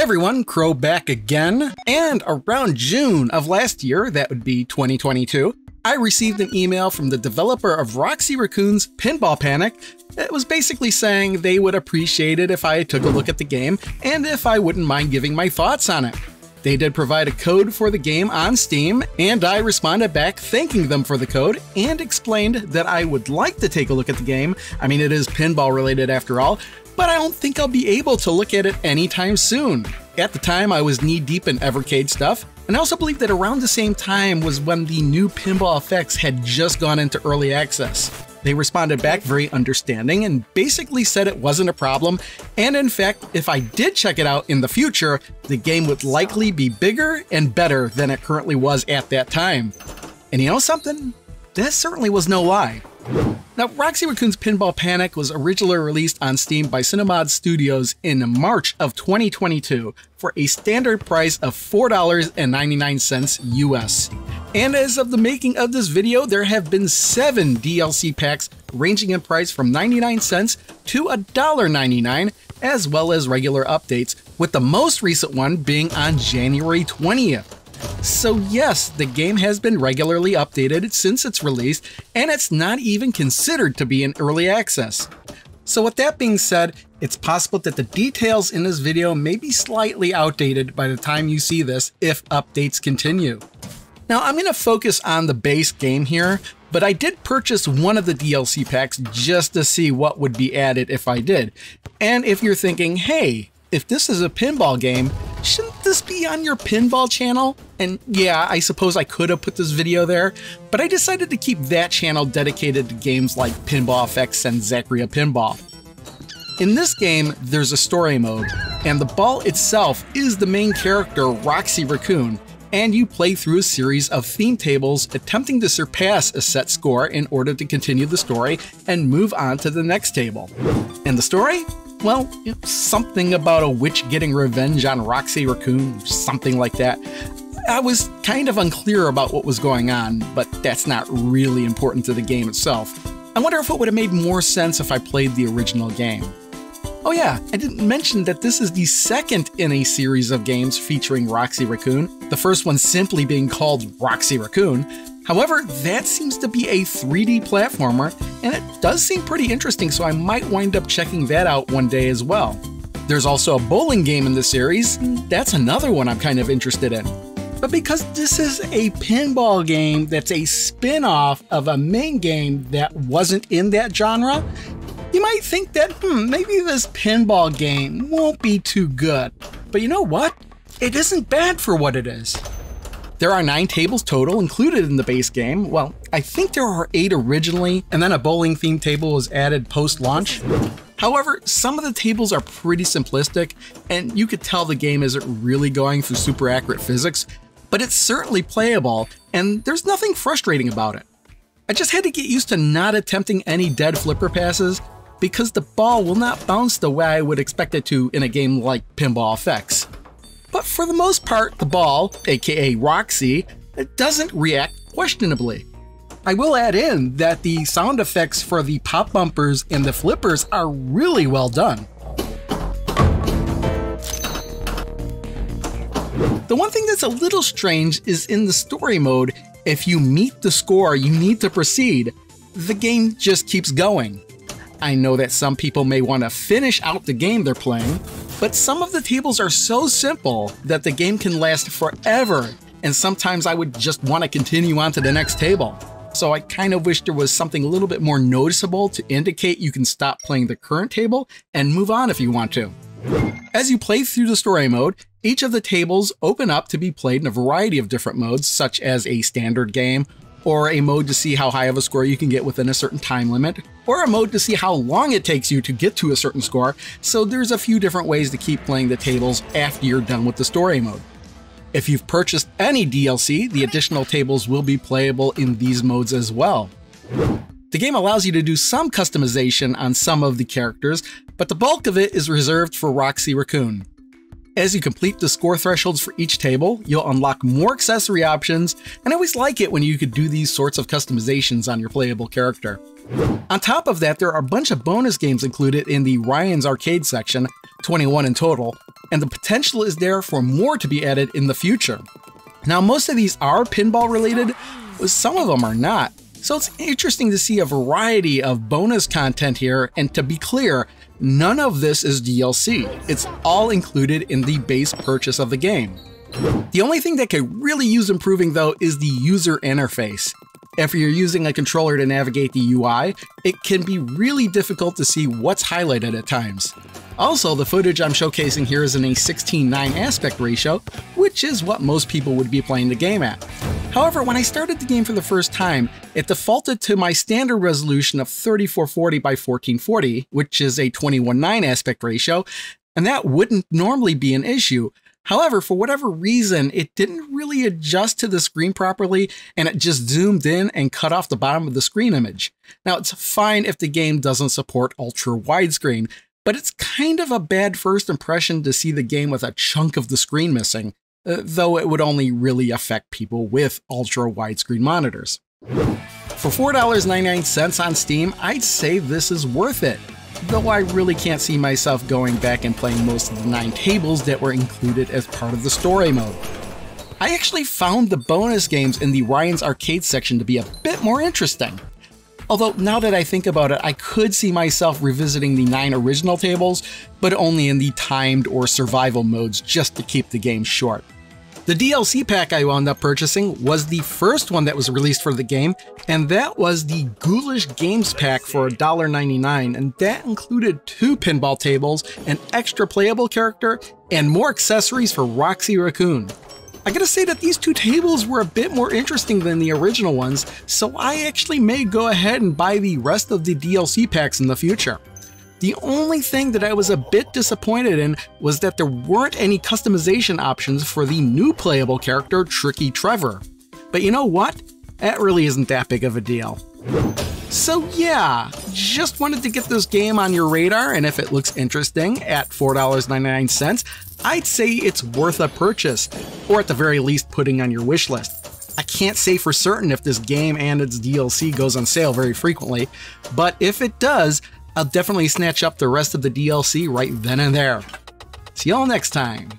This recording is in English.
Everyone, Crow back again. And around June of last year, that would be 2022, I received an email from the developer of Roxy Raccoon's Pinball Panic. It was basically saying they would appreciate it if I took a look at the game and if I wouldn't mind giving my thoughts on it. They did provide a code for the game on Steam, and I responded back thanking them for the code and explained that I would like to take a look at the game. I mean, it is pinball related after all, but I don't think I'll be able to look at it anytime soon. At the time, I was knee deep in Evercade stuff, and I also believe that around the same time was when the new pinball effects had just gone into early access. They responded back very understanding and basically said it wasn't a problem, and in fact, if I did check it out in the future, the game would likely be bigger and better than it currently was at that time. And you know something? This certainly was no lie. Now, Roxy Raccoon's Pinball Panic was originally released on Steam by Cinemod Studios in March of 2022 for a standard price of $4.99 US. And as of the making of this video, there have been seven DLC packs ranging in price from 99 cents to $1.99, as well as regular updates, with the most recent one being on January 20th. So yes, the game has been regularly updated since its release, and it's not even considered to be in early access. So with that being said, it's possible that the details in this video may be slightly outdated by the time you see this if updates continue. Now I'm going to focus on the base game here, but I did purchase one of the DLC packs just to see what would be added if I did. And if you're thinking, hey, if this is a pinball game, shouldn't this be on your pinball channel? And yeah, I suppose I could have put this video there, but I decided to keep that channel dedicated to games like Pinball FX and Zaccaria Pinball. In this game, there's a story mode, and the ball itself is the main character, Roxy Raccoon, and you play through a series of theme tables attempting to surpass a set score in order to continue the story and move on to the next table. And the story? Well, something about a witch getting revenge on Roxy Raccoon, something like that. I was kind of unclear about what was going on, but that's not really important to the game itself. I wonder if it would have made more sense if I played the original game. Oh yeah, I didn't mention that this is the second in a series of games featuring Roxy Raccoon, the first one simply being called Roxy Raccoon, However, that seems to be a 3D platformer, and it does seem pretty interesting, so I might wind up checking that out one day as well. There's also a bowling game in the series, that's another one I'm kind of interested in. But because this is a pinball game that's a spin off of a main game that wasn't in that genre, you might think that, hmm, maybe this pinball game won't be too good. But you know what? It isn't bad for what it is. There are nine tables total included in the base game. Well, I think there are eight originally, and then a bowling themed table was added post launch. However, some of the tables are pretty simplistic, and you could tell the game isn't really going through super accurate physics, but it's certainly playable, and there's nothing frustrating about it. I just had to get used to not attempting any dead flipper passes, because the ball will not bounce the way I would expect it to in a game like Pinball FX. But for the most part, the ball, aka Roxy, doesn't react questionably. I will add in that the sound effects for the pop bumpers and the flippers are really well done. The one thing that's a little strange is in the story mode, if you meet the score you need to proceed, the game just keeps going. I know that some people may want to finish out the game they're playing, but some of the tables are so simple that the game can last forever, and sometimes I would just want to continue on to the next table. So I kind of wish there was something a little bit more noticeable to indicate you can stop playing the current table and move on if you want to. As you play through the story mode, each of the tables open up to be played in a variety of different modes, such as a standard game, or a mode to see how high of a score you can get within a certain time limit, or a mode to see how long it takes you to get to a certain score, so there's a few different ways to keep playing the tables after you're done with the story mode. If you've purchased any DLC, the additional tables will be playable in these modes as well. The game allows you to do some customization on some of the characters, but the bulk of it is reserved for Roxy Raccoon. As you complete the score thresholds for each table, you'll unlock more accessory options, and I always like it when you could do these sorts of customizations on your playable character. On top of that, there are a bunch of bonus games included in the Ryan's Arcade section, 21 in total, and the potential is there for more to be added in the future. Now, most of these are pinball related, but some of them are not. So it's interesting to see a variety of bonus content here, and to be clear, none of this is DLC. It's all included in the base purchase of the game. The only thing that could really use improving though is the user interface. If you're using a controller to navigate the UI, it can be really difficult to see what's highlighted at times. Also, the footage I'm showcasing here is in a 16:9 aspect ratio, which is what most people would be playing the game at. However, when I started the game for the first time, it defaulted to my standard resolution of 3440 by 1440, which is a 21:9 aspect ratio, and that wouldn't normally be an issue, However, for whatever reason, it didn't really adjust to the screen properly and it just zoomed in and cut off the bottom of the screen image. Now, it's fine if the game doesn't support ultra widescreen, but it's kind of a bad first impression to see the game with a chunk of the screen missing, Uh, though it would only really affect people with ultra widescreen monitors. For $4.99 on Steam, I'd say this is worth it though I really can't see myself going back and playing most of the 9 tables that were included as part of the story mode. I actually found the bonus games in the Ryan's Arcade section to be a bit more interesting. Although, now that I think about it, I could see myself revisiting the 9 original tables, but only in the timed or survival modes just to keep the game short. The DLC pack I wound up purchasing was the first one that was released for the game, and that was the Ghoulish Games pack for $1.99, and that included two pinball tables, an extra playable character, and more accessories for Roxy Raccoon. I gotta say that these two tables were a bit more interesting than the original ones, so I actually may go ahead and buy the rest of the DLC packs in the future. The only thing that I was a bit disappointed in was that there weren't any customization options for the new playable character, Tricky Trevor. But you know what? That really isn't that big of a deal. So yeah, just wanted to get this game on your radar, and if it looks interesting at $4.99, I'd say it's worth a purchase, or at the very least putting on your wish list. I can't say for certain if this game and its DLC goes on sale very frequently, but if it does, I'll definitely snatch up the rest of the DLC right then and there. See y'all next time.